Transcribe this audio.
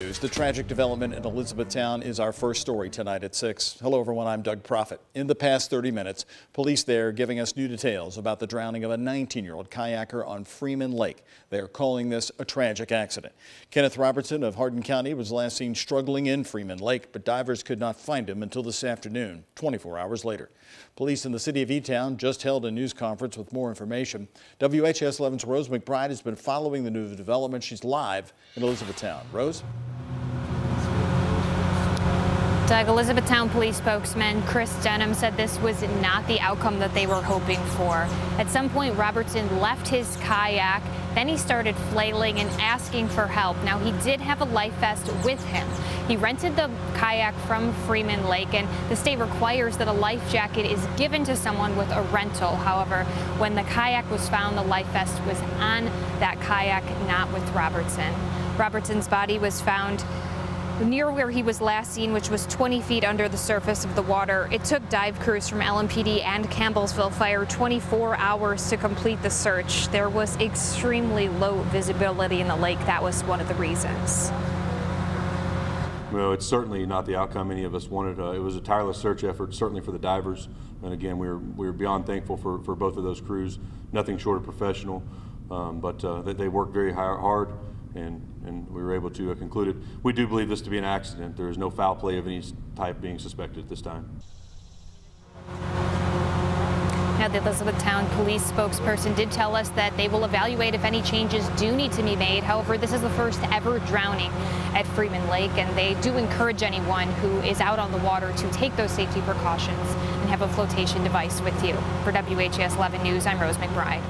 The tragic development in Elizabethtown is our first story tonight at 6. Hello, everyone. I'm Doug Proffitt. In the past 30 minutes, police there giving us new details about the drowning of a 19-year-old kayaker on Freeman Lake. They are calling this a tragic accident. Kenneth Robertson of Hardin County was last seen struggling in Freeman Lake, but divers could not find him until this afternoon, 24 hours later. Police in the city of E-Town just held a news conference with more information. WHAS 11's Rose McBride has been following the new development. She's live in Elizabethtown. Rose? Doug, uh, Elizabethtown police spokesman Chris Denham said this was not the outcome that they were hoping for. At some point, Robertson left his kayak, then he started flailing and asking for help. Now, he did have a life vest with him. He rented the kayak from Freeman Lake, and the state requires that a life jacket is given to someone with a rental. However, when the kayak was found, the life vest was on that kayak, not with Robertson. Robertson's body was found near where he was last seen, which was 20 feet under the surface of the water. It took dive crews from LMPD and Campbellsville Fire 24 hours to complete the search. There was extremely low visibility in the lake. That was one of the reasons. Well, it's certainly not the outcome any of us wanted. Uh, it was a tireless search effort, certainly for the divers. And again, we were, we were beyond thankful for, for both of those crews. Nothing short of professional, um, but uh, they, they worked very hard and, and we were able to uh, conclude it. We do believe this to be an accident. There is no foul play of any type being suspected at this time. Now, the Elizabethtown police spokesperson did tell us that they will evaluate if any changes do need to be made. However, this is the first ever drowning at Freeman Lake, and they do encourage anyone who is out on the water to take those safety precautions and have a flotation device with you. For WHAS 11 News, I'm Rose McBride.